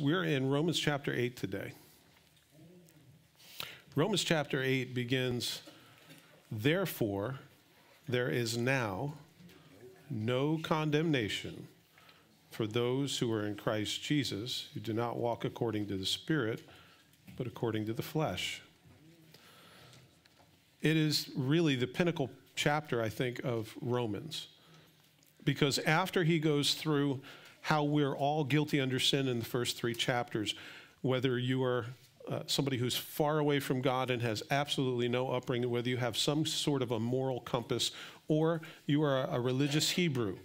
We're in Romans chapter 8 today. Romans chapter 8 begins, Therefore, there is now no condemnation for those who are in Christ Jesus, who do not walk according to the Spirit, but according to the flesh. It is really the pinnacle chapter, I think, of Romans. Because after he goes through how we're all guilty under sin in the first three chapters, whether you are uh, somebody who's far away from God and has absolutely no upbringing, whether you have some sort of a moral compass, or you are a religious Hebrew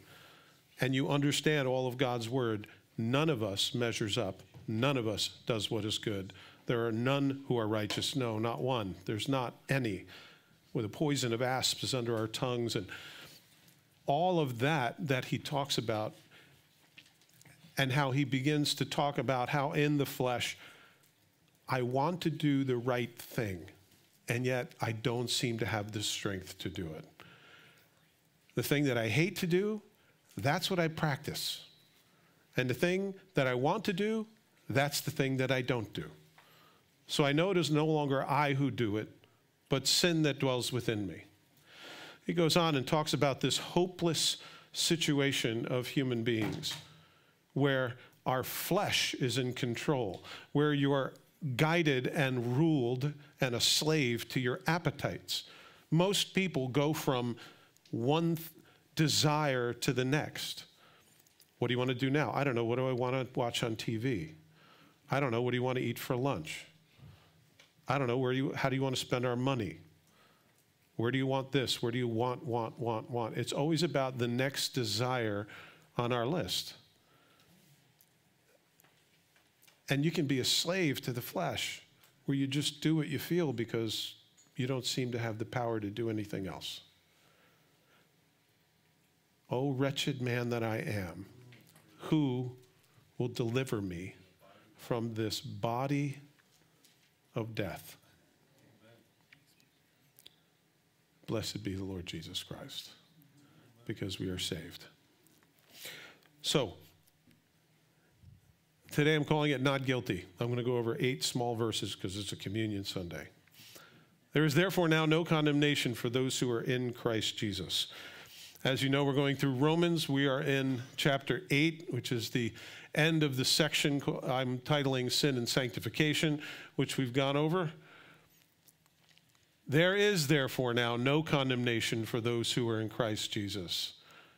and you understand all of God's word, none of us measures up. None of us does what is good. There are none who are righteous. No, not one. There's not any. Where the poison of asps is under our tongues and all of that that he talks about and how he begins to talk about how in the flesh I want to do the right thing, and yet I don't seem to have the strength to do it. The thing that I hate to do, that's what I practice. And the thing that I want to do, that's the thing that I don't do. So I know it is no longer I who do it, but sin that dwells within me. He goes on and talks about this hopeless situation of human beings where our flesh is in control, where you are guided and ruled and a slave to your appetites. Most people go from one desire to the next. What do you want to do now? I don't know. What do I want to watch on TV? I don't know. What do you want to eat for lunch? I don't know. Where you, how do you want to spend our money? Where do you want this? Where do you want, want, want, want? It's always about the next desire on our list. And you can be a slave to the flesh where you just do what you feel because you don't seem to have the power to do anything else. Oh, wretched man that I am, who will deliver me from this body of death? Blessed be the Lord Jesus Christ, because we are saved. So, today I'm calling it not guilty. I'm going to go over eight small verses because it's a communion Sunday. There is therefore now no condemnation for those who are in Christ Jesus. As you know, we're going through Romans. We are in chapter 8, which is the end of the section I'm titling Sin and Sanctification, which we've gone over. There is therefore now no condemnation for those who are in Christ Jesus,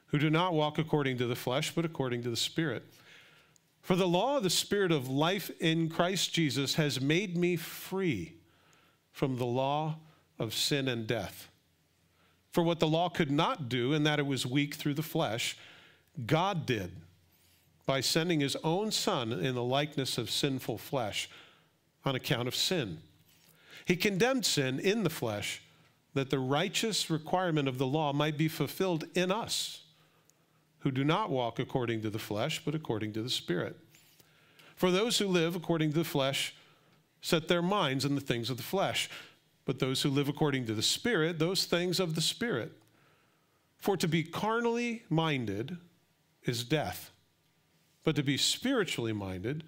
who do not walk according to the flesh, but according to the Spirit. For the law of the Spirit of life in Christ Jesus has made me free from the law of sin and death. For what the law could not do, in that it was weak through the flesh, God did by sending his own Son in the likeness of sinful flesh on account of sin he condemned sin in the flesh that the righteous requirement of the law might be fulfilled in us who do not walk according to the flesh, but according to the Spirit. For those who live according to the flesh set their minds on the things of the flesh, but those who live according to the Spirit, those things of the Spirit. For to be carnally minded is death, but to be spiritually minded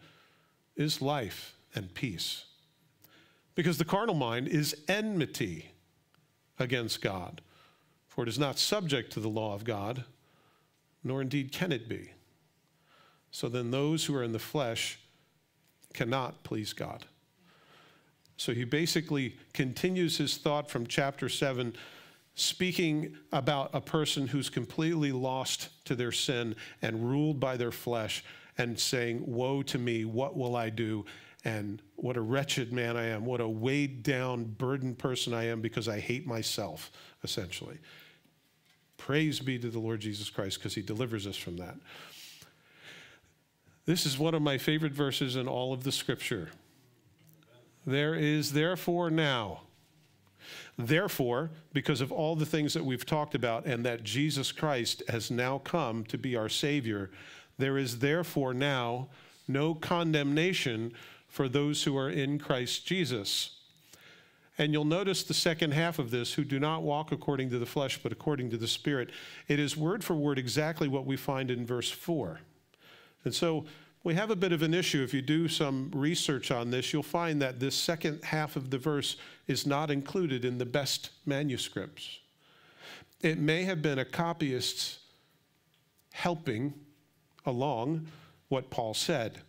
is life and peace. Because the carnal mind is enmity against God, for it is not subject to the law of God, nor indeed can it be. So then those who are in the flesh cannot please God. So he basically continues his thought from chapter 7, speaking about a person who's completely lost to their sin and ruled by their flesh, and saying, Woe to me, what will I do? and what a wretched man I am, what a weighed down, burdened person I am because I hate myself, essentially. Praise be to the Lord Jesus Christ because he delivers us from that. This is one of my favorite verses in all of the scripture. There is therefore now, therefore, because of all the things that we've talked about and that Jesus Christ has now come to be our Savior, there is therefore now no condemnation for those who are in Christ Jesus. And you'll notice the second half of this, who do not walk according to the flesh, but according to the Spirit. It is word for word exactly what we find in verse 4. And so we have a bit of an issue. If you do some research on this, you'll find that this second half of the verse is not included in the best manuscripts. It may have been a copyist's helping along what Paul said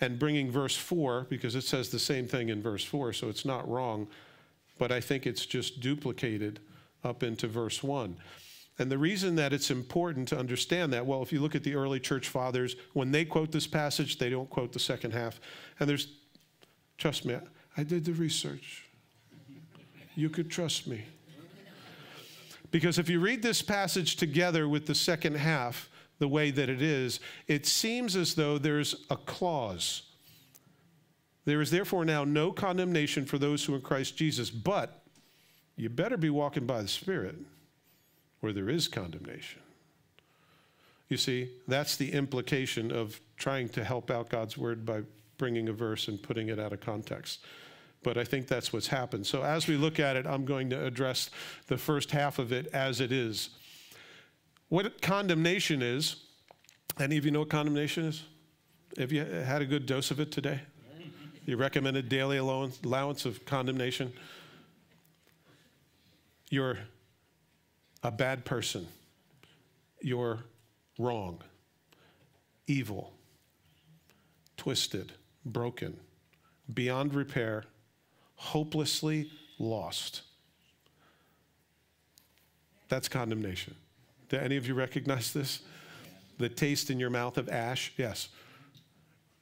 and bringing verse 4, because it says the same thing in verse 4, so it's not wrong, but I think it's just duplicated up into verse 1. And the reason that it's important to understand that, well, if you look at the early church fathers, when they quote this passage, they don't quote the second half. And there's, trust me, I did the research. You could trust me. Because if you read this passage together with the second half, the way that it is, it seems as though there's a clause. There is therefore now no condemnation for those who are in Christ Jesus, but you better be walking by the Spirit where there is condemnation. You see, that's the implication of trying to help out God's word by bringing a verse and putting it out of context. But I think that's what's happened. So as we look at it, I'm going to address the first half of it as it is. What condemnation is, any of you know what condemnation is? Have you had a good dose of it today? You recommended daily allowance of condemnation? You're a bad person. You're wrong, evil, twisted, broken, beyond repair, hopelessly lost. That's condemnation. Do any of you recognize this? The taste in your mouth of ash? Yes.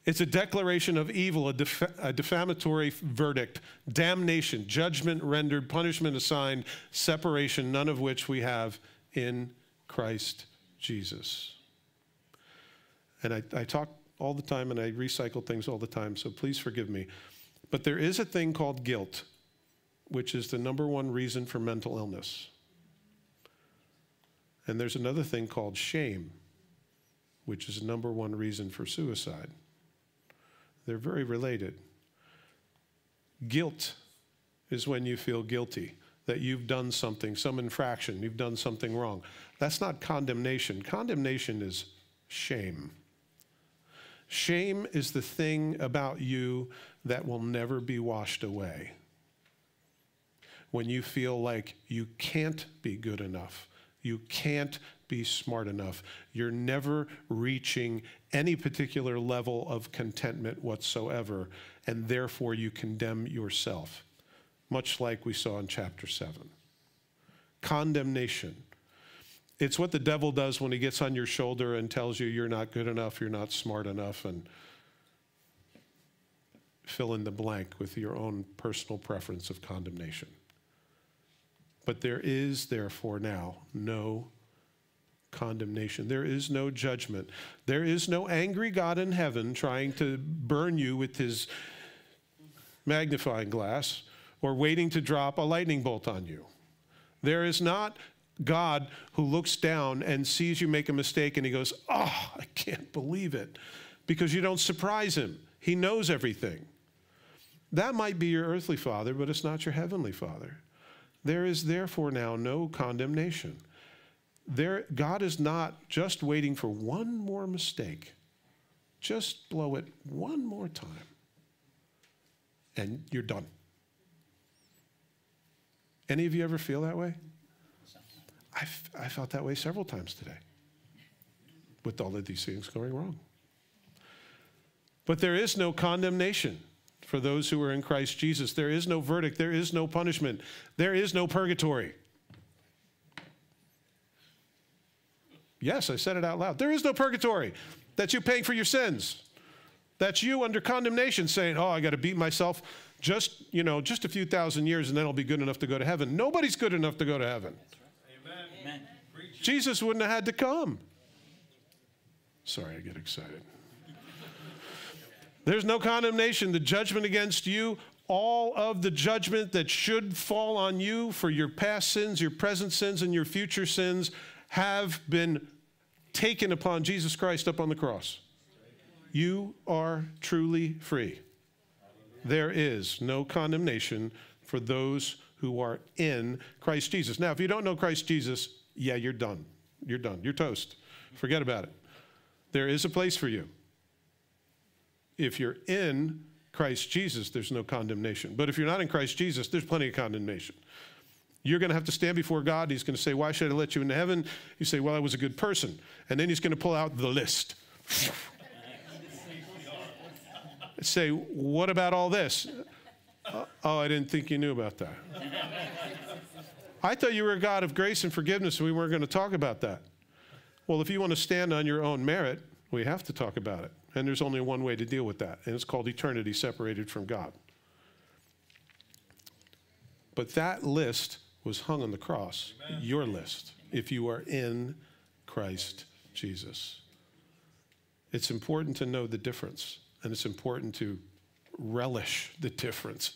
It's a declaration of evil, a, def- a, defamatory verdict, damnation, judgment rendered, punishment assigned, separation, none of which we have in Christ Jesus. And I, I talk all the time and I recycle things all the time, so please forgive me. But there is a thing called guilt, which is the number one reason for mental illness. And there's another thing called shame, which is the number one reason for suicide. They're very related. Guilt is when you feel guilty that you've done something, some infraction, you've done something wrong. That's not condemnation. Condemnation is shame. Shame is the thing about you that will never be washed away. When you feel like you can't be good enough, you can't be smart enough. You're never reaching any particular level of contentment whatsoever, and therefore you condemn yourself, much like we saw in chapter 7. Condemnation. It's what the devil does when he gets on your shoulder and tells you you're not good enough, you're not smart enough, and fill in the blank with your own personal preference of condemnation. But there is, therefore, now no condemnation. There is no judgment. There is no angry God in heaven trying to burn you with his magnifying glass or waiting to drop a lightning bolt on you. There is not God who looks down and sees you make a mistake and he goes, Oh, I can't believe it. Because you don't surprise him. He knows everything. That might be your earthly father, but it's not your heavenly father. There is therefore now no condemnation there, God is not just waiting for one more mistake. Just blow it one more time, and you're done. Any of you ever feel that way? I, I felt that way several times today with all of these things going wrong. But there is no condemnation for those who are in Christ Jesus. There is no verdict. There is no punishment. There is no purgatory. Yes, I said it out loud. There is no purgatory. That's you paying for your sins. That's you under condemnation saying, "Oh, I got to beat myself just, you know, just a few thousand years and then I'll be good enough to go to heaven." Nobody's good enough to go to heaven. Amen. Amen. Jesus wouldn't have had to come. Sorry, I get excited. There's no condemnation. The judgment against you, all of the judgment that should fall on you for your past sins, your present sins, and your future sins have been taken upon Jesus Christ up on the cross. You are truly free. There is no condemnation for those who are in Christ Jesus. Now, if you don't know Christ Jesus, yeah, you're done. You're done. You're toast. Forget about it. There is a place for you. if you're in Christ Jesus, there's no condemnation. But if you're not in Christ Jesus, there's plenty of condemnation. You're going to have to stand before God. He's going to say, Why should I let you into heaven? You say, Well, I was a good person. And then he's going to pull out the list. say, What about all this? Uh, oh, I didn't think you knew about that. I thought you were a God of grace and forgiveness, and we weren't going to talk about that. Well, if you want to stand on your own merit, we have to talk about it. And there's only one way to deal with that, and it's called eternity separated from God. But that list was hung on the cross, Amen. your list, if you are in Christ Jesus. It's important to know the difference, and it's important to relish the difference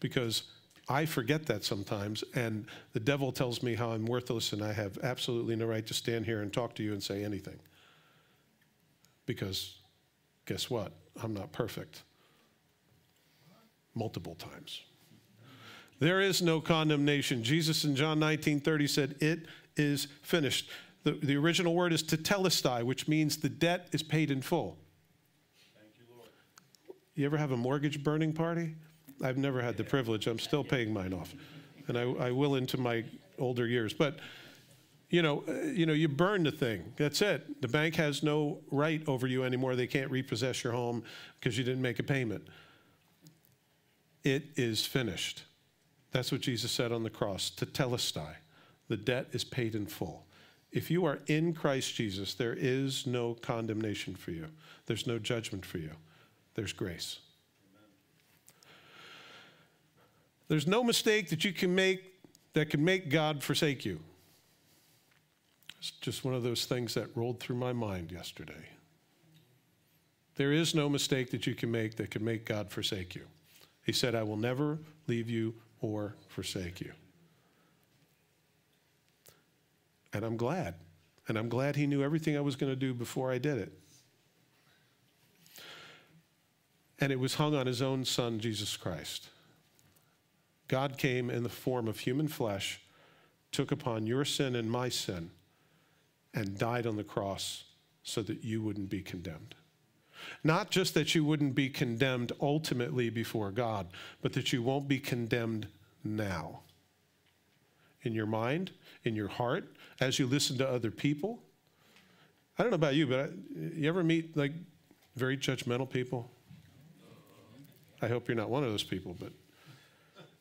because I forget that sometimes, and the devil tells me how I'm worthless and I have absolutely no right to stand here and talk to you and say anything. Because guess what? I'm not perfect. Multiple times. There is no condemnation. Jesus in John 19 30 said, It is finished. The, the original word is tetelestai, which means the debt is paid in full. Thank you, Lord. You ever have a mortgage burning party? I've never had the privilege. I'm still paying mine off, and I, I will into my older years. But you know, uh, you know, you burn the thing. That's it. The bank has no right over you anymore. They can't repossess your home because you didn't make a payment. It is finished. That's what Jesus said on the cross. Tetelestai. The debt is paid in full. If you are in Christ Jesus, there is no condemnation for you. There's no judgment for you. There's grace. There's no mistake that you can make that can make God forsake you. It's just one of those things that rolled through my mind yesterday. There is no mistake that you can make that can make God forsake you. He said, I will never leave you or forsake you. And I'm glad. And I'm glad He knew everything I was going to do before I did it. And it was hung on His own Son, Jesus Christ. God came in the form of human flesh, took upon your sin and my sin, and died on the cross so that you wouldn't be condemned. Not just that you wouldn't be condemned ultimately before God, but that you won't be condemned now. In your mind, in your heart, as you listen to other people. I don't know about you, but I, you ever meet like very judgmental people? I hope you're not one of those people, but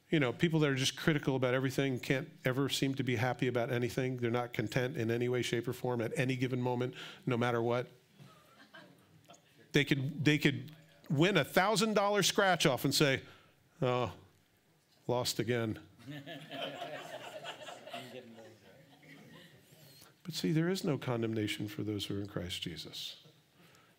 you know, people that are just critical about everything can't ever seem to be happy about anything. They're not content in any way, shape, or form at any given moment, no matter what. They could, they could win a $1,000 scratch off and say, oh, lost again. but see, there is no condemnation for those who are in Christ Jesus.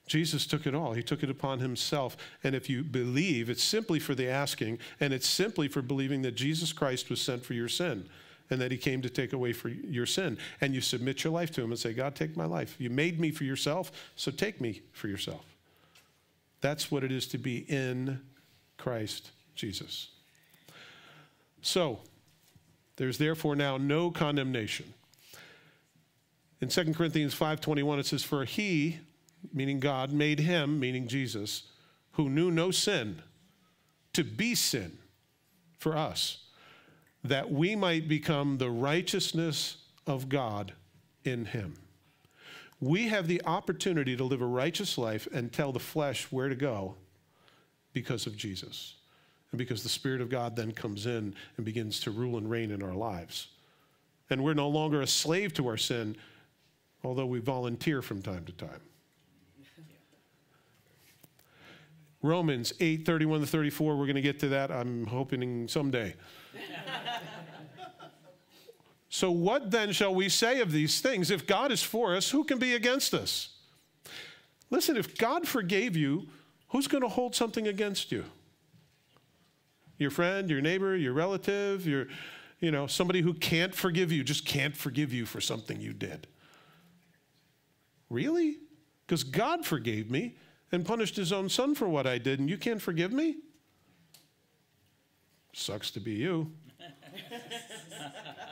Jesus took it all. He took it upon himself. And if you believe, it's simply for the asking, and it's simply for believing that Jesus Christ was sent for your sin and that he came to take away for your sin. And you submit your life to him and say, God, take my life. You made me for yourself, so take me for yourself. That's what it is to be in Christ Jesus. So, there's therefore now no condemnation. In 2 Corinthians 5:21 it says for he meaning God, made him, meaning Jesus, who knew no sin, to be sin for us, that we might become the righteousness of God in him. We have the opportunity to live a righteous life and tell the flesh where to go because of Jesus. And because the Spirit of God then comes in and begins to rule and reign in our lives. And we're no longer a slave to our sin, although we volunteer from time to time. Romans 8 31 to 34. We're going to get to that, I'm hoping someday. So, what then shall we say of these things? If God is for us, who can be against us? Listen, if God forgave you, who's going to hold something against you? Your friend, your neighbor, your relative, your, you know, somebody who can't forgive you, just can't forgive you for something you did. Really? Because God forgave me and punished his own son for what I did, and you can't forgive me? Sucks to be you.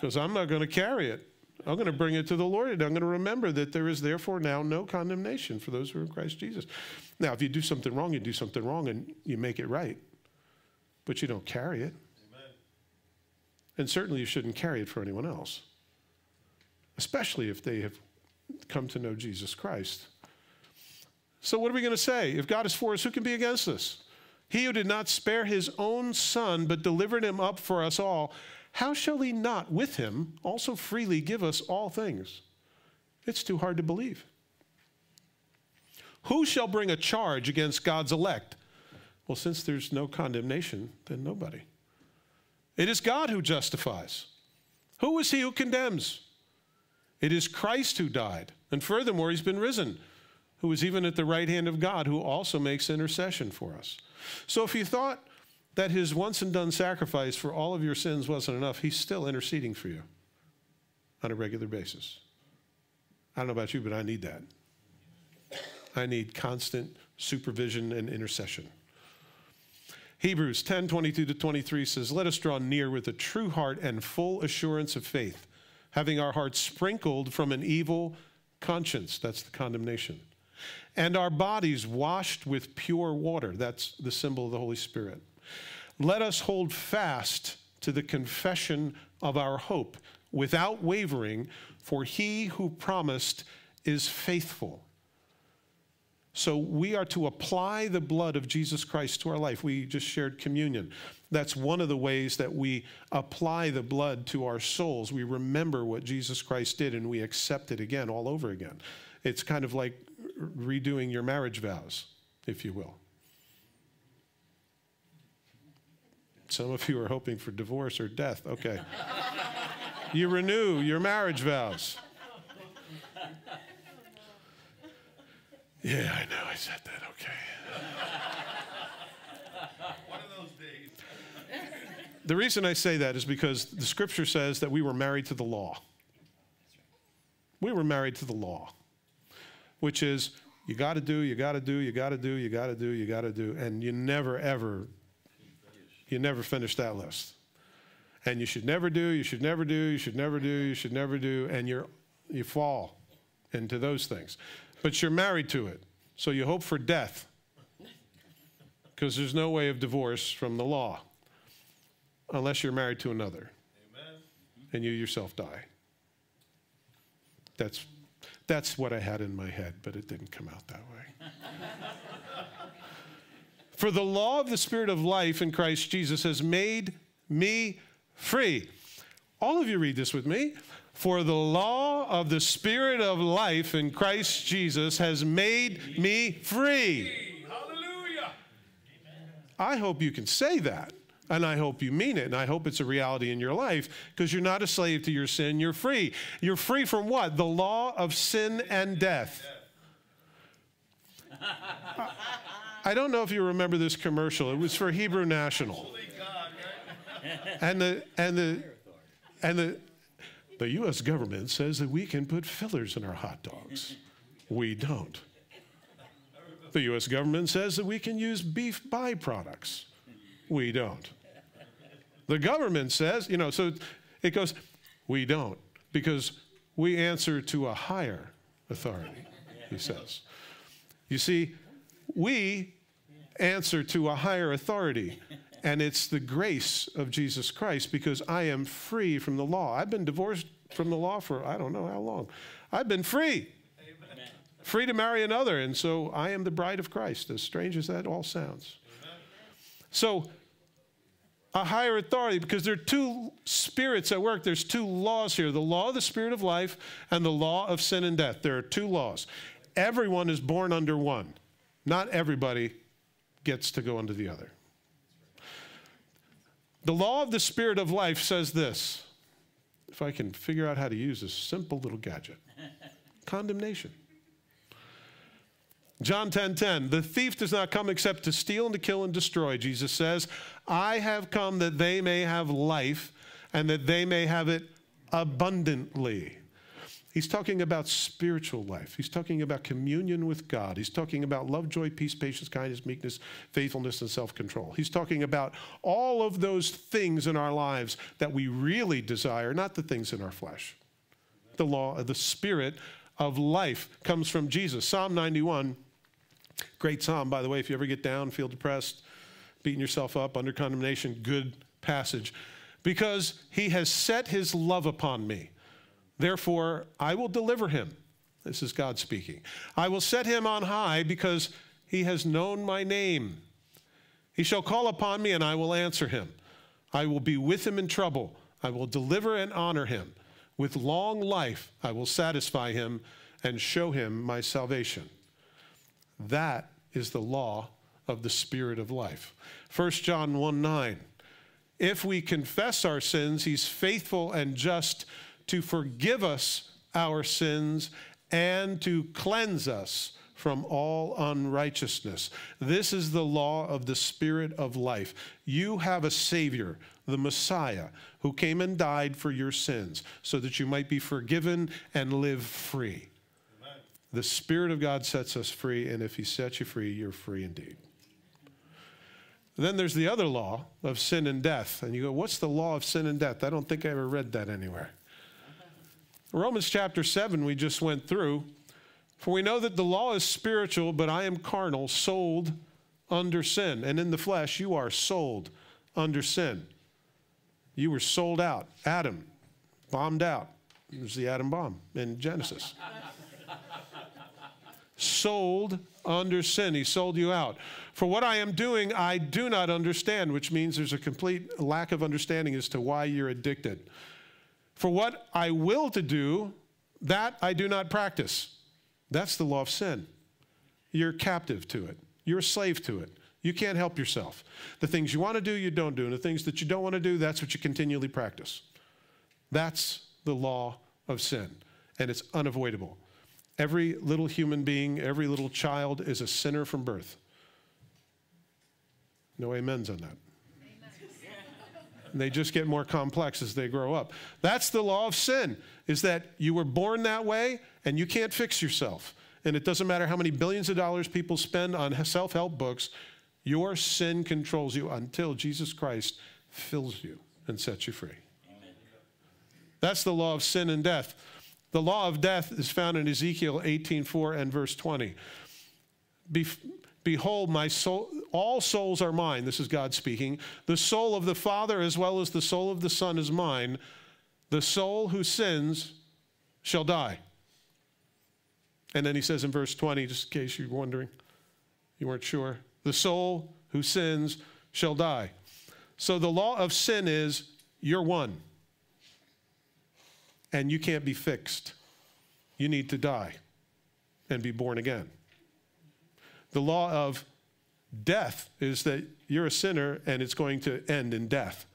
Because I'm not going to carry it. I'm going to bring it to the Lord and I'm going to remember that there is therefore now no condemnation for those who are in Christ Jesus. Now, if you do something wrong, you do something wrong and you make it right, but you don't carry it. Amen. And certainly you shouldn't carry it for anyone else, especially if they have come to know Jesus Christ. So, what are we going to say? If God is for us, who can be against us? He who did not spare his own son, but delivered him up for us all, how shall he not with him also freely give us all things? It's too hard to believe. Who shall bring a charge against God's elect? Well, since there's no condemnation, then nobody. It is God who justifies. Who is he who condemns? It is Christ who died, and furthermore, he's been risen, who is even at the right hand of God, who also makes intercession for us. So if you thought that his once and done sacrifice for all of your sins wasn't enough, he's still interceding for you on a regular basis. I don't know about you, but I need that. I need constant supervision and intercession. Hebrews 10 22 to 23 says, Let us draw near with a true heart and full assurance of faith, having our hearts sprinkled from an evil conscience. That's the condemnation and our bodies washed with pure water. That's the symbol of the Holy Spirit. Let us hold fast to the confession of our hope without wavering, for he who promised is faithful. So we are to apply the blood of Jesus Christ to our life. We just shared communion. That's one of the ways that we apply the blood to our souls. We remember what Jesus Christ did and we accept it again, all over again. It's kind of like redoing your marriage vows, if you will. Some of you are hoping for divorce or death. Okay. you renew your marriage vows. Yeah, I know I said that. Okay. One of those days. The reason I say that is because the scripture says that we were married to the law. We were married to the law which is you got to do, you got to do, you got to do, you got to do, you got to do, and you never ever, you never finish that list. And you should never do, you should never do, you should never do, you should never do, and you're, you fall into those things. But you're married to it, so you hope for death because there's no way of divorce from the law unless you're married to another Amen. and you yourself die. That's that's what I had in my head, but it didn't come out that way. For the law of the Spirit of life in Christ Jesus has made me free. All of you read this with me. For the law of the Spirit of life in Christ Jesus has made me free. Hallelujah. I hope you can say that. And I hope you mean it. And I hope it's a reality in your life because you're not a slave to your sin. You're free. You're free from what? The law of sin and death. I don't know if you remember this commercial. It was for Hebrew National. And the, and the, and the, the U.S. government says that we can put fillers in our hot dogs. We don't. The U.S. government says that we can use beef byproducts. We don't. The government says, you know, so it goes, we don't, because we answer to a higher authority, he says. You see, we answer to a higher authority, and it's the grace of Jesus Christ because I am free from the law. I've been divorced from the law for I don't know how long. I've been free. Amen. Free to marry another, and so I am the bride of Christ, as strange as that all sounds. Amen. So a higher authority because there are two spirits at work. There's two laws here the law of the spirit of life and the law of sin and death. There are two laws. Everyone is born under one, not everybody gets to go under the other. The law of the spirit of life says this if I can figure out how to use this simple little gadget condemnation. John 10:10, 10, 10, the thief does not come except to steal and to kill and destroy. Jesus says, I have come that they may have life and that they may have it abundantly. He's talking about spiritual life. He's talking about communion with God. He's talking about love, joy, peace, patience, kindness, meekness, faithfulness, and self control. He's talking about all of those things in our lives that we really desire, not the things in our flesh. the law, the spirit of life comes from Jesus. Psalm 91, great psalm, by the way, if you ever get down, feel depressed, beating yourself up, under condemnation, good passage. Because he has set his love upon me. Therefore, I will deliver him. This is God speaking. I will set him on high because he has known my name. He shall call upon me and I will answer him. I will be with him in trouble. I will deliver and honor him. With long life, I will satisfy him and show him my salvation. That is the law of the Spirit of life. 1 John 1 9. If we confess our sins, he's faithful and just to forgive us our sins and to cleanse us from all unrighteousness. This is the law of the Spirit of life. You have a Savior, the Messiah, who came and died for your sins so that you might be forgiven and live free. Amen. The Spirit of God sets us free, and if He sets you free, you're free indeed. Then there's the other law of sin and death. And you go, what's the law of sin and death? I don't think I ever read that anywhere. Romans chapter 7, we just went through. For we know that the law is spiritual, but I am carnal, sold under sin. And in the flesh, you are sold under sin. You were sold out. Adam, bombed out. It was the atom bomb in Genesis. sold under sin. He sold you out. For what I am doing, I do not understand, which means there's a complete lack of understanding as to why you're addicted. For what I will to do, that I do not practice. That's the law of sin. You're captive to it, you're a slave to it. You can't help yourself. The things you want to do, you don't do. And the things that you don't want to do, that's what you continually practice. That's the law of sin. And it's unavoidable. Every little human being, every little child is a sinner from birth. No amens on that. They just get more complex as they grow up. That's the law of sin, is that you were born that way and you can't fix yourself. And it doesn't matter how many billions of dollars people spend on self help books, your sin controls you until Jesus Christ fills you and sets you free. Amen. That's the law of sin and death. The law of death is found in Ezekiel 18:4 and verse 20. Behold, my soul, all souls are mine. This is God speaking. The soul of the Father as well as the soul of the Son is mine. The soul who sins shall die. And then he says in verse 20, just in case you're wondering, you weren't sure, the soul who sins shall die. So the law of sin is you're one. And you can't be fixed. You need to die and be born again. The law of death is that you're a sinner and it's going to end in death.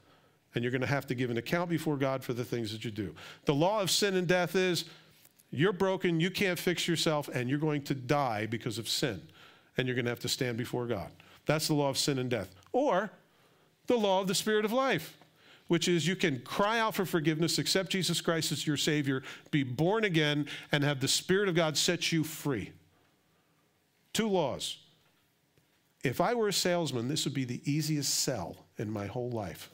And you're going to have to give an account before God for the things that you do. The law of sin and death is you're broken, you can't fix yourself, and you're going to die because of sin. And you're going to have to stand before God. That's the law of sin and death. Or the law of the Spirit of life, which is you can cry out for forgiveness, accept Jesus Christ as your Savior, be born again, and have the Spirit of God set you free. Two laws. If I were a salesman, this would be the easiest sell in my whole life.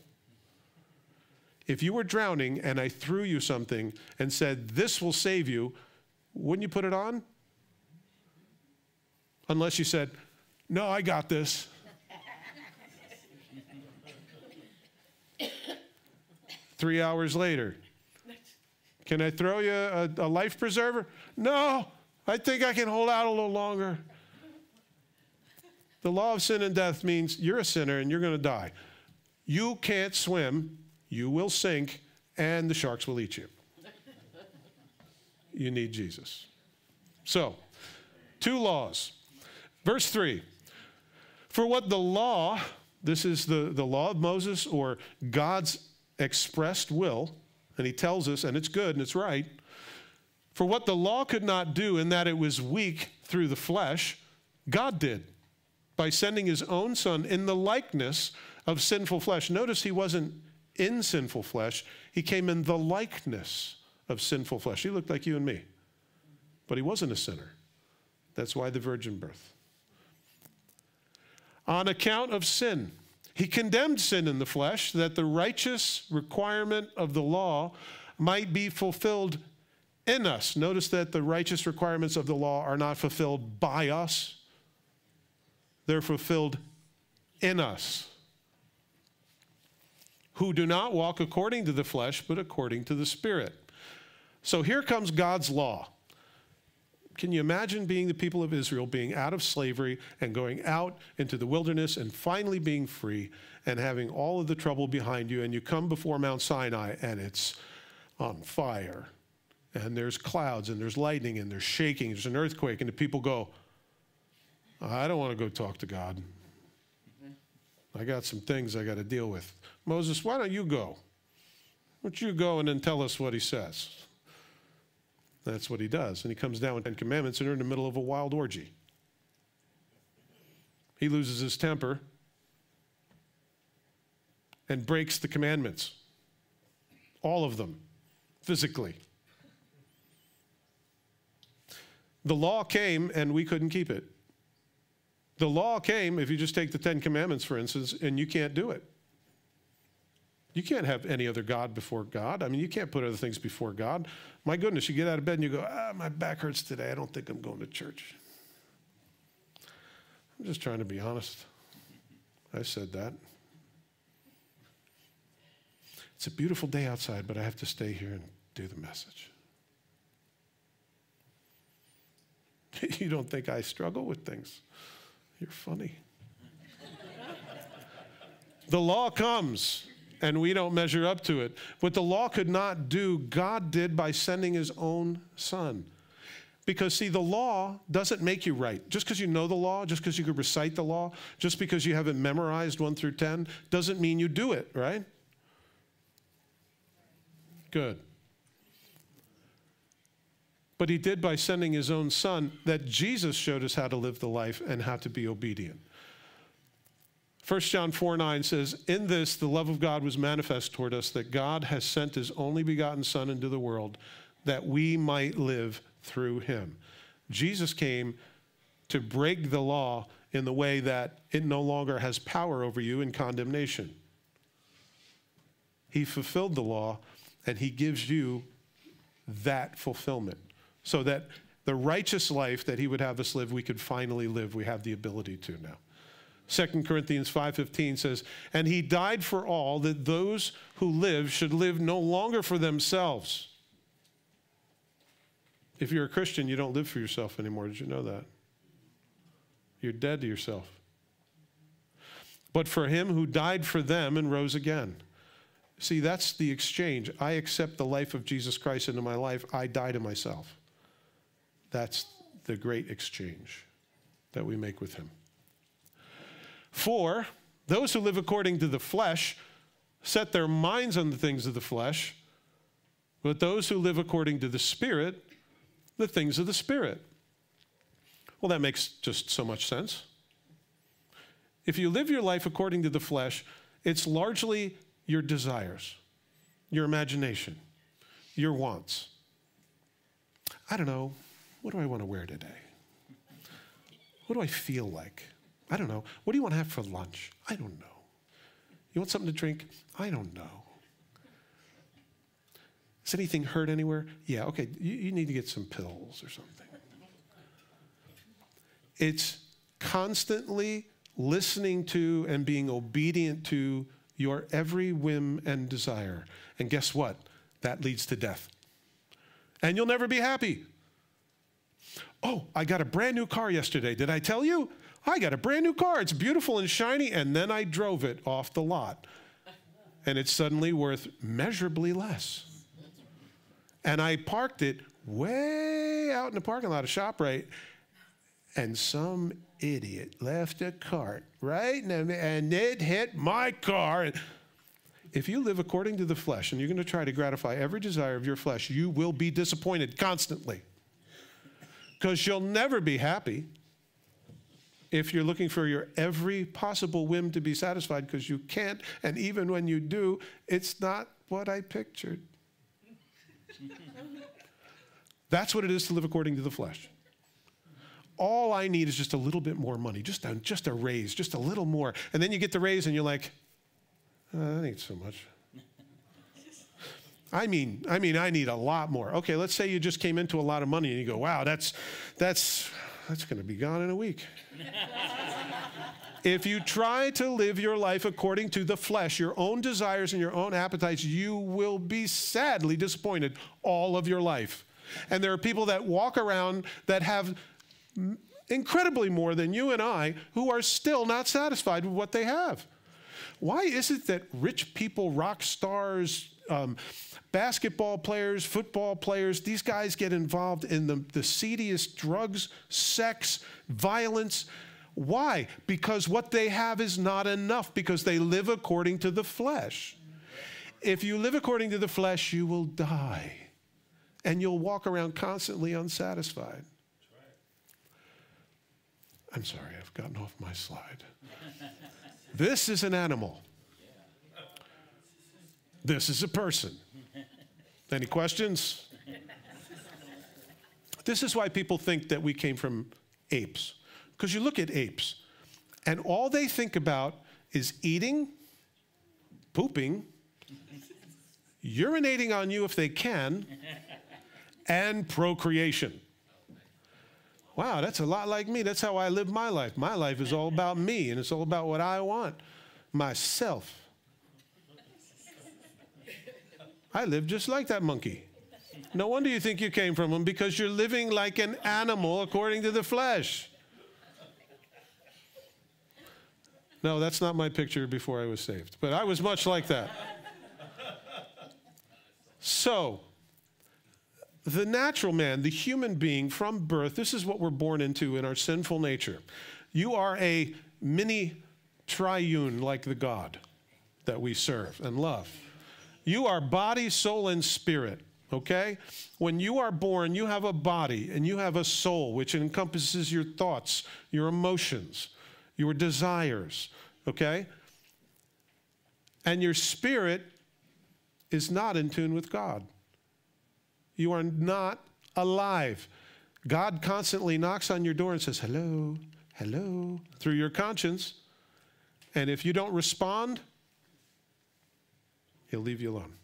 If you were drowning and I threw you something and said, This will save you, wouldn't you put it on? Unless you said, No, I got this. Three hours later, can I throw you a, a life preserver? No, I think I can hold out a little longer. The law of sin and death means you're a sinner and you're going to die. You can't swim, you will sink, and the sharks will eat you. You need Jesus. So, two laws. Verse 3 For what the law, this is the, the law of Moses or God's expressed will, and he tells us, and it's good and it's right. For what the law could not do in that it was weak through the flesh, God did by sending his own son in the likeness of sinful flesh. Notice he wasn't in sinful flesh, he came in the likeness of sinful flesh. He looked like you and me, but he wasn't a sinner. That's why the virgin birth. On account of sin, he condemned sin in the flesh that the righteous requirement of the law might be fulfilled in us. Notice that the righteous requirements of the law are not fulfilled by us, they're fulfilled in us. Who do not walk according to the flesh, but according to the Spirit. So here comes God's law. Can you imagine being the people of Israel, being out of slavery and going out into the wilderness and finally being free and having all of the trouble behind you? And you come before Mount Sinai and it's on fire and there's clouds and there's lightning and there's shaking, there's an earthquake, and the people go, Oh, I don't want to go talk to God. I got some things I got to deal with. Moses, why don't you go? Why don't you go and then tell us what he says? That's what he does. And he comes down with Ten Commandments and they're in the middle of a wild orgy. He loses his temper and breaks the commandments. All of them, physically. The law came and we couldn't keep it. The law came, if you just take the Ten Commandments, for instance, and you can't do it. You can't have any other God before God. I mean, you can't put other things before God. My goodness, you get out of bed and you go, ah, my back hurts today. I don't think I'm going to church. I'm just trying to be honest. I said that. It's a beautiful day outside, but I have to stay here and do the message. you don't think I struggle with things. You're funny. the law comes and we don't measure up to it. What the law could not do, God did by sending his own son. Because, see, the law doesn't make you right. Just because you know the law, just because you could recite the law, just because you haven't memorized 1 through 10, doesn't mean you do it, right? Good. But he did by sending his own son that Jesus showed us how to live the life and how to be obedient. 1 John 4 9 says, In this the love of God was manifest toward us, that God has sent his only begotten Son into the world that we might live through him. Jesus came to break the law in the way that it no longer has power over you in condemnation. He fulfilled the law and he gives you that fulfillment so that the righteous life that he would have us live, we could finally live. We have the ability to now. 2 Corinthians 5:15 says, "And he died for all that those who live should live no longer for themselves." If you're a Christian, you don't live for yourself anymore. Did you know that? You're dead to yourself. But for him who died for them and rose again. See, that's the exchange. I accept the life of Jesus Christ into my life. I die to myself. That's the great exchange that we make with him. For those who live according to the flesh set their minds on the things of the flesh, but those who live according to the Spirit, the things of the Spirit. Well, that makes just so much sense. If you live your life according to the flesh, it's largely your desires, your imagination, your wants. I don't know, what do I want to wear today? What do I feel like? I don't know. What do you want to have for lunch? I don't know. You want something to drink? I don't know. Is anything hurt anywhere? Yeah, okay, you, you need to get some pills or something. It's constantly listening to and being obedient to your every whim and desire. And guess what? That leads to death. And you'll never be happy. Oh, I got a brand new car yesterday. Did I tell you? I got a brand new car. It's beautiful and shiny. And then I drove it off the lot. And it's suddenly worth measurably less. And I parked it way out in the parking lot of ShopRite. And some idiot left a cart right and, and it hit my car. If you live according to the flesh and you're going to try to gratify every desire of your flesh, you will be disappointed constantly because you'll never be happy if you're looking for your every possible whim to be satisfied because you can't. And even when you do, it's not what I pictured. That's what it is to live according to the flesh. All I need is just a little bit more money, just a, just a raise, just a little more. And then you get the raise and you're like, oh, that ain't so much. I mean, I mean, I need a lot more. Okay, let's say you just came into a lot of money and you go, wow, that's, that's, that's going to be gone in a week. if you try to live your life according to the flesh, your own desires and your own appetites, you will be sadly disappointed all of your life. And there are people that walk around that have incredibly more than you and I who are still not satisfied with what they have. Why is it that rich people, rock stars, um, basketball players, football players, these guys get involved in the, the seediest drugs, sex, violence. Why? Because what they have is not enough, because they live according to the flesh. If you live according to the flesh, you will die. And you'll walk around constantly unsatisfied. I'm sorry, I've gotten off my slide. this is an animal. This is a person. Any questions? This is why people think that we came from apes. Because you look at apes, and all they think about is eating, pooping, urinating on you if they can, and procreation. Wow, that's a lot like me. That's how I live my life. My life is all about me, and it's all about what I want myself. I live just like that monkey. No wonder you think you came from him because you're living like an animal according to the flesh. No, that's not my picture before I was saved, but I was much like that. So, the natural man, the human being from birth, this is what we're born into in our sinful nature. You are a mini triune like the God that we serve and love. You are body, soul, and spirit. Okay? When you are born, you have a body and you have a soul, which encompasses your thoughts, your emotions, your desires. Okay? And your spirit is not in tune with God. You are not alive. God constantly knocks on your door and says, hello, hello, through your conscience. And if you don't respond, He'll leave you alone.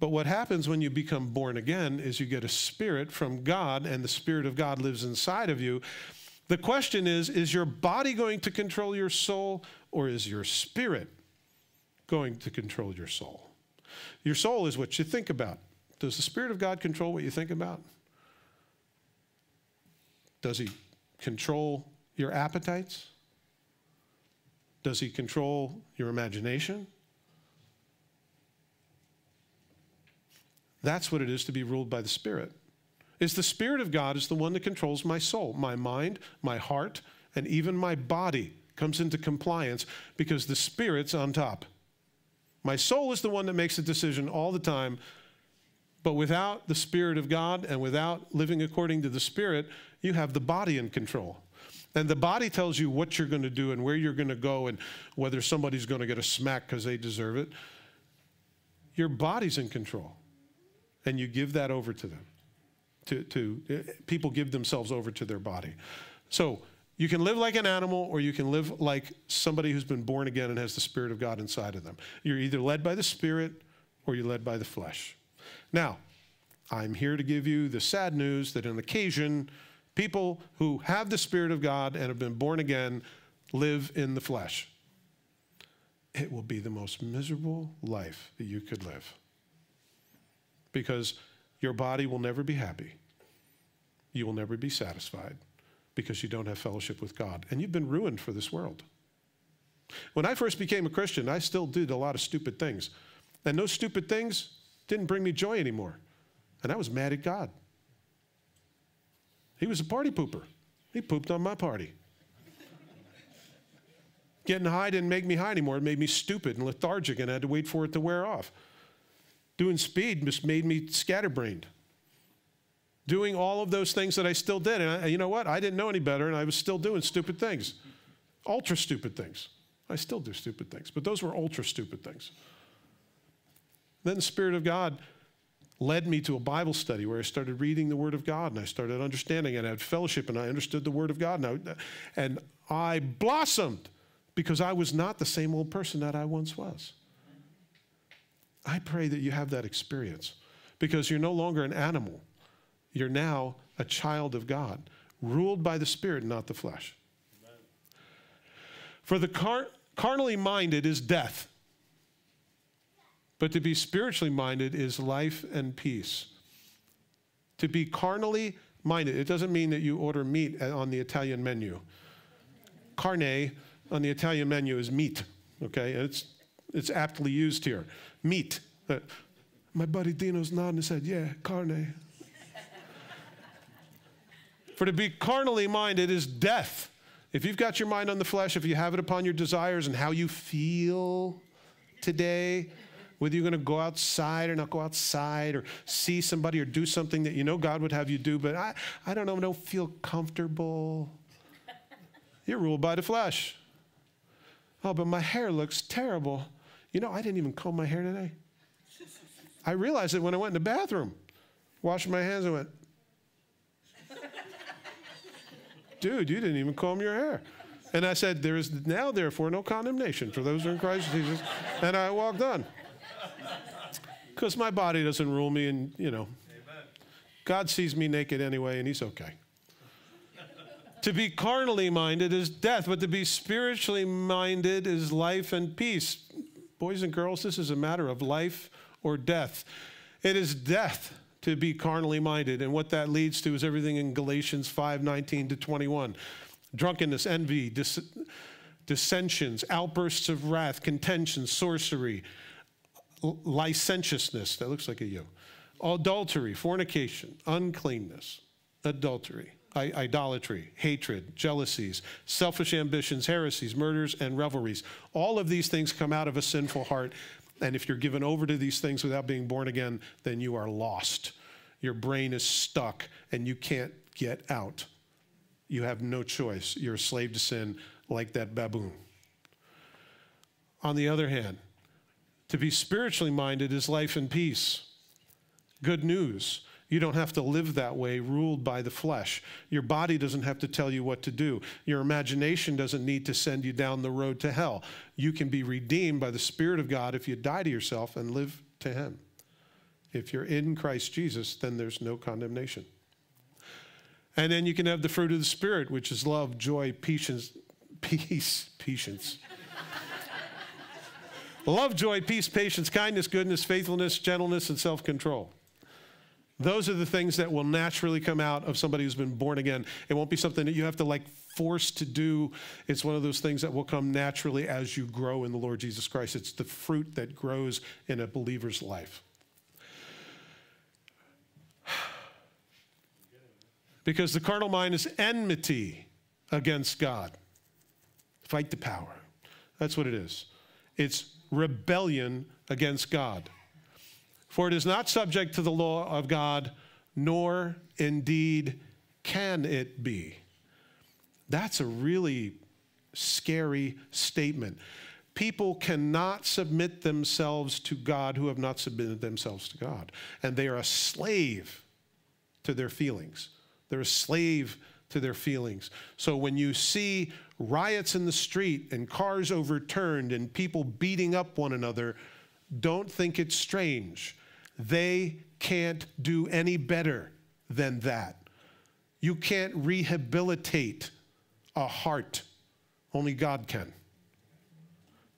But what happens when you become born again is you get a spirit from God, and the Spirit of God lives inside of you. The question is is your body going to control your soul, or is your spirit going to control your soul? Your soul is what you think about. Does the Spirit of God control what you think about? Does He control your appetites? Does he control your imagination? That's what it is to be ruled by the Spirit. Is the Spirit of God is the one that controls my soul, my mind, my heart, and even my body comes into compliance because the Spirit's on top. My soul is the one that makes the decision all the time, but without the Spirit of God and without living according to the Spirit, you have the body in control. And the body tells you what you're going to do and where you're going to go and whether somebody's going to get a smack because they deserve it. Your body's in control. And you give that over to them. To, to uh, people give themselves over to their body. So you can live like an animal or you can live like somebody who's been born again and has the Spirit of God inside of them. You're either led by the Spirit or you're led by the flesh. Now, I'm here to give you the sad news that on occasion, People who have the Spirit of God and have been born again live in the flesh. It will be the most miserable life that you could live because your body will never be happy. You will never be satisfied because you don't have fellowship with God. And you've been ruined for this world. When I first became a Christian, I still did a lot of stupid things. And those stupid things didn't bring me joy anymore. And I was mad at God. He was a party pooper. He pooped on my party. Getting high didn't make me high anymore. It made me stupid and lethargic, and I had to wait for it to wear off. Doing speed just made me scatterbrained. Doing all of those things that I still did. And I, you know what? I didn't know any better, and I was still doing stupid things. Ultra stupid things. I still do stupid things, but those were ultra stupid things. Then the Spirit of God led me to a Bible study where I started reading the Word of God and I started understanding and I had fellowship and I understood the Word of God. And I, and I blossomed because I was not the same old person that I once was. I pray that you have that experience because you're no longer an animal. You're now a child of God, ruled by the Spirit, not the flesh. Amen. For the car- carnally minded is death, but to be spiritually minded is life and peace. To be carnally minded, it doesn't mean that you order meat on the Italian menu. Carne on the Italian menu is meat, okay? And it's, it's aptly used here. Meat. Uh, my buddy Dino's nodding and said, Yeah, carne. For to be carnally minded is death. If you've got your mind on the flesh, if you have it upon your desires and how you feel today, whether you're going to go outside or not go outside or see somebody or do something that you know God would have you do, but I, I don't know, don't feel comfortable. You're ruled by the flesh. Oh, but my hair looks terrible. You know, I didn't even comb my hair today. I realized it when I went in the bathroom, washed my hands, and went, dude, you didn't even comb your hair. And I said, there is now, therefore, no condemnation for those who are in Christ Jesus. And I walked on. Because my body doesn't rule me, and, you know, Amen. God sees me naked anyway, and He's okay. to be carnally minded is death, but to be spiritually minded is life and peace. Boys and girls, this is a matter of life or death. It is death to be carnally minded. And what that leads to is everything in Galatians 5 19 to 21 drunkenness, envy, dis- dissensions, outbursts of wrath, contention, sorcery, licentiousness, that looks like a you, adultery, fornication, uncleanness, adultery, idolatry, hatred, jealousies, selfish ambitions, heresies, murders, and revelries. All of these things come out of a sinful heart and if you're given over to these things without being born again, then you are lost. Your brain is stuck and you can't get out. You have no choice. You're a slave to sin like that baboon. On the other hand, to be spiritually minded is life and peace. Good news. You don't have to live that way, ruled by the flesh. Your body doesn't have to tell you what to do. Your imagination doesn't need to send you down the road to hell. You can be redeemed by the Spirit of God if you die to yourself and live to Him. If you're in Christ Jesus, then there's no condemnation. And then you can have the fruit of the Spirit, which is love, joy, patience, peace, patience. Love, joy, peace, patience, kindness, goodness, faithfulness, gentleness, and self control. Those are the things that will naturally come out of somebody who's been born again. It won't be something that you have to like force to do. It's one of those things that will come naturally as you grow in the Lord Jesus Christ. It's the fruit that grows in a believer's life. Because the carnal mind is enmity against God. Fight the power. That's what it is. It's rebellion against God. For it is not subject to the law of God, nor indeed can it be. That's a really scary statement. People cannot submit themselves to God who have not submitted themselves to God. And they are a slave to their feelings. They're a slave to their feelings. So when you see riots in the street and cars overturned and people beating up one another, don't think it's strange. They can't do any better than that. You can't rehabilitate a heart, only God can.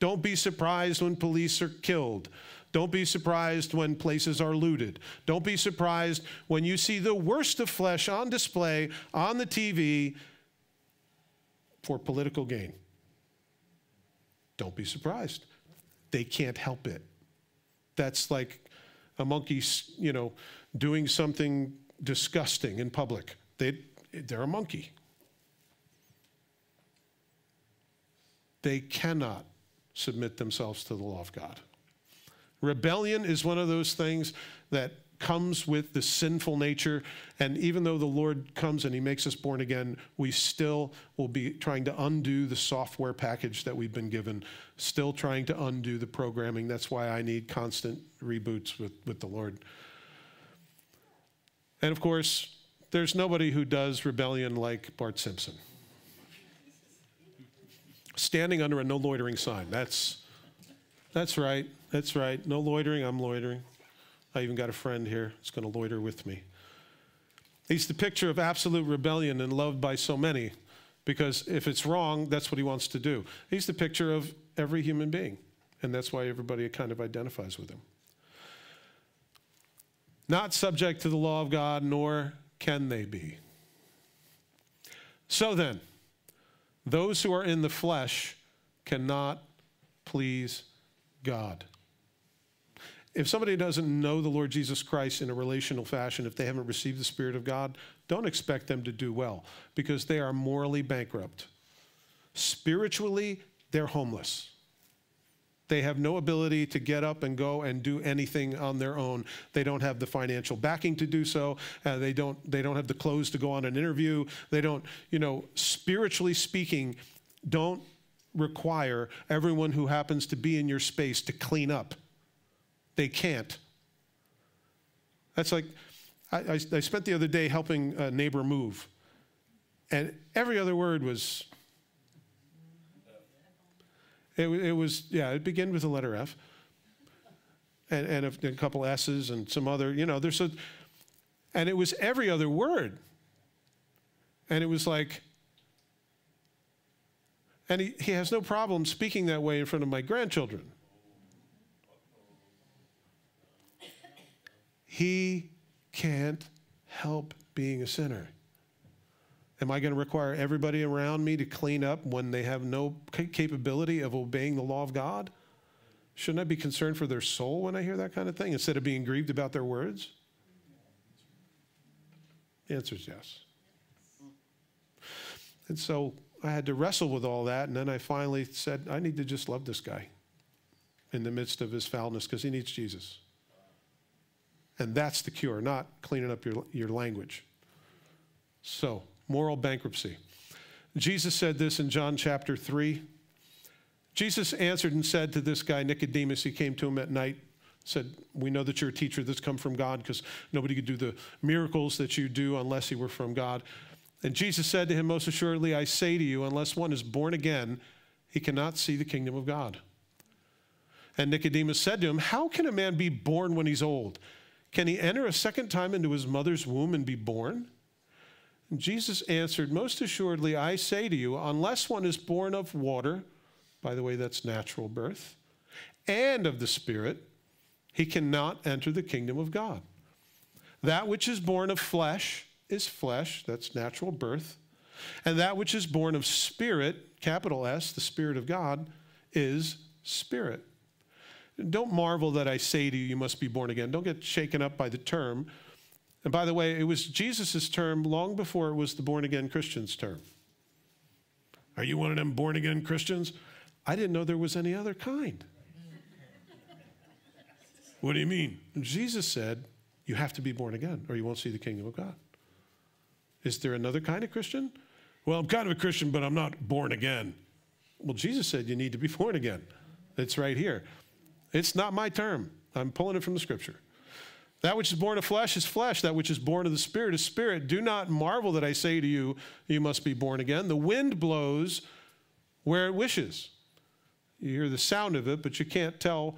Don't be surprised when police are killed. Don't be surprised when places are looted. Don't be surprised when you see the worst of flesh on display on the TV for political gain. Don't be surprised. They can't help it. That's like a monkey, you know, doing something disgusting in public. They, they're a monkey. They cannot submit themselves to the law of God. Rebellion is one of those things that comes with the sinful nature. And even though the Lord comes and He makes us born again, we still will be trying to undo the software package that we've been given, still trying to undo the programming. That's why I need constant reboots with, with the Lord. And of course, there's nobody who does rebellion like Bart Simpson. Standing under a no loitering sign, that's That's right. That's right. No loitering. I'm loitering. I even got a friend here that's going to loiter with me. He's the picture of absolute rebellion and loved by so many because if it's wrong, that's what he wants to do. He's the picture of every human being, and that's why everybody kind of identifies with him. Not subject to the law of God, nor can they be. So then, those who are in the flesh cannot please God. If somebody doesn't know the Lord Jesus Christ in a relational fashion, if they haven't received the Spirit of God, don't expect them to do well because they are morally bankrupt. Spiritually, they're homeless. They have no ability to get up and go and do anything on their own. They don't have the financial backing to do so. Uh, they, don't, they don't have the clothes to go on an interview. They don't, you know, spiritually speaking, don't require everyone who happens to be in your space to clean up. They can't. That's like, I, I, I spent the other day helping a neighbor move, and every other word was, it, it was, yeah, it began with the letter F. And, and a, a couple S's and some other, you know, there's a, and it was every other word. And it was like, and he, he has no problem speaking that way in front of my grandchildren. He can't help being a sinner. Am I going to require everybody around me to clean up when they have no capability of obeying the law of God? Shouldn't I be concerned for their soul when I hear that kind of thing instead of being grieved about their words? The answer is yes. And so I had to wrestle with all that, and then I finally said, I need to just love this guy in the midst of his foulness because he needs Jesus. And that's the cure, not cleaning up your, your language. So, moral bankruptcy. Jesus said this in John chapter 3. Jesus answered and said to this guy, Nicodemus, he came to him at night, said, We know that you're a teacher that's come from God because nobody could do the miracles that you do unless he were from God. And Jesus said to him, Most assuredly, I say to you, unless one is born again, he cannot see the kingdom of God. And Nicodemus said to him, How can a man be born when he's old? Can he enter a second time into his mother's womb and be born? And Jesus answered, Most assuredly, I say to you, unless one is born of water, by the way, that's natural birth, and of the Spirit, he cannot enter the kingdom of God. That which is born of flesh, is flesh, that's natural birth. And that which is born of spirit, capital S, the Spirit of God, is spirit. Don't marvel that I say to you, you must be born again. Don't get shaken up by the term. And by the way, it was Jesus' term long before it was the born again Christian's term. Are you one of them born again Christians? I didn't know there was any other kind. what do you mean? Jesus said, You have to be born again, or you won't see the kingdom of God. Is there another kind of Christian? Well, I'm kind of a Christian, but I'm not born again. Well, Jesus said you need to be born again. It's right here. It's not my term. I'm pulling it from the scripture. That which is born of flesh is flesh. That which is born of the Spirit is spirit. Do not marvel that I say to you, you must be born again. The wind blows where it wishes. You hear the sound of it, but you can't tell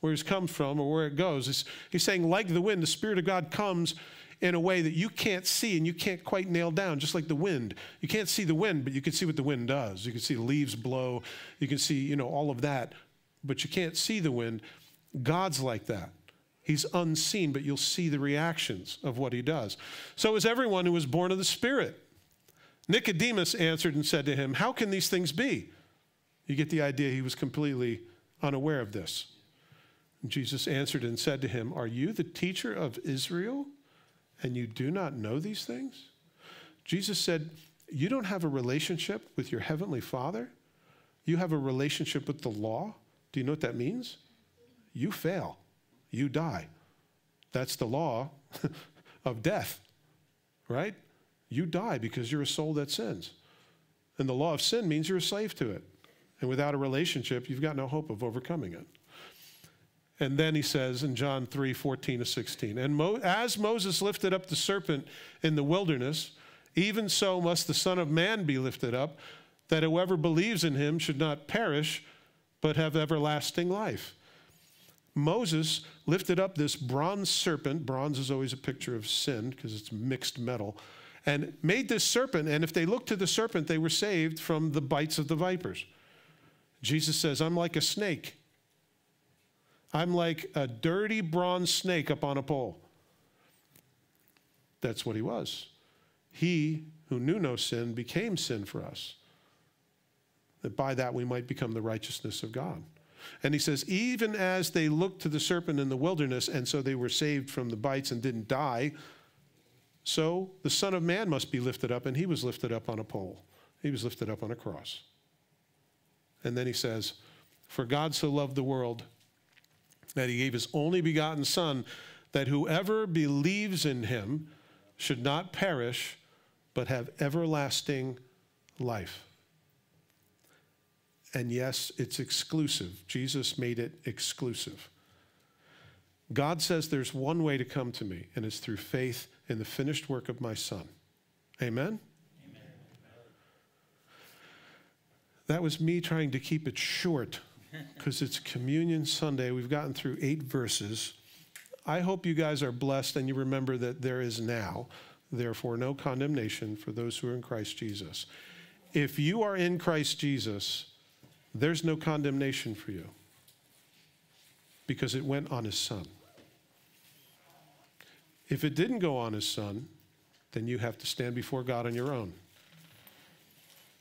where it's come from or where it goes. It's, he's saying, like the wind, the Spirit of God comes in a way that you can't see and you can't quite nail down, just like the wind. You can't see the wind, but you can see what the wind does. You can see the leaves blow. You can see, you know, all of that, but you can't see the wind. God's like that. He's unseen, but you'll see the reactions of what he does. So is everyone who was born of the Spirit. Nicodemus answered and said to him, How can these things be? You get the idea he was completely unaware of this. Jesus answered and said to him, Are you the teacher of Israel? and you do not know these things? Jesus said, You don't have a relationship with your heavenly Father. You have a relationship with the law. Do you know what that means? You fail, you die. That's the law of death, right? You die because you're a soul that sins. And the law of sin means you're a slave to it. And without a relationship, you've got no hope of overcoming it. And then he says in John 3 14 to 16, and Mo- as Moses lifted up the serpent in the wilderness, even so must the Son of Man be lifted up, that whoever believes in him should not perish, but have everlasting life. Moses lifted up this bronze serpent. Bronze is always a picture of sin because it's mixed metal. And made this serpent. And if they looked to the serpent, they were saved from the bites of the vipers. Jesus says, I'm like a snake. I'm like a dirty bronze snake up on a pole. That's what he was. He who knew no sin became sin for us, that by that we might become the righteousness of God. And he says, even as they looked to the serpent in the wilderness, and so they were saved from the bites and didn't die, so the Son of Man must be lifted up, and he was lifted up on a pole. He was lifted up on a cross. And then he says, For God so loved the world that he gave his only begotten Son, that whoever believes in him should not perish, but have everlasting life. And yes, it's exclusive. Jesus made it exclusive. God says there's one way to come to me, and it's through faith in the finished work of my Son. Amen? Amen. That was me trying to keep it short because it's Communion Sunday. We've gotten through eight verses. I hope you guys are blessed and you remember that there is now, therefore, no condemnation for those who are in Christ Jesus. If you are in Christ Jesus, there's no condemnation for you because it went on his son. If it didn't go on his son, then you have to stand before God on your own.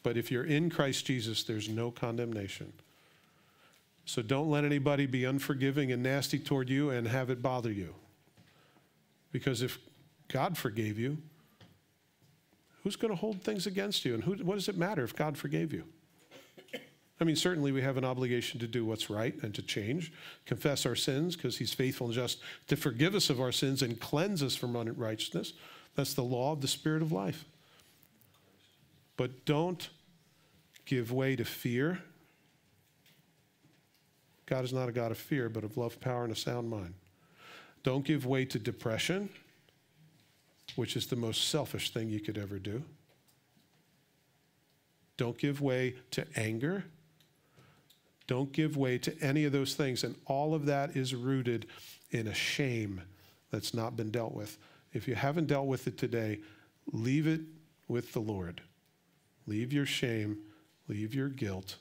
But if you're in Christ Jesus, there's no condemnation. So don't let anybody be unforgiving and nasty toward you and have it bother you. Because if God forgave you, who's going to hold things against you? And who, what does it matter if God forgave you? I mean, certainly we have an obligation to do what's right and to change, confess our sins, because he's faithful and just to forgive us of our sins and cleanse us from unrighteousness. That's the law of the Spirit of life. But don't give way to fear. God is not a God of fear, but of love, power, and a sound mind. Don't give way to depression, which is the most selfish thing you could ever do. Don't give way to anger don't give way to any of those things. And all of that is rooted in a shame that's not been dealt with. If you haven't dealt with it today, leave it with the Lord. Leave your shame, leave your guilt,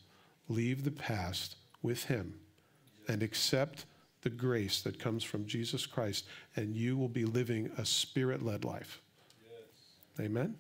leave the past with Him, and accept the grace that comes from Jesus Christ, and you will be living a spirit led life. Yes. Amen.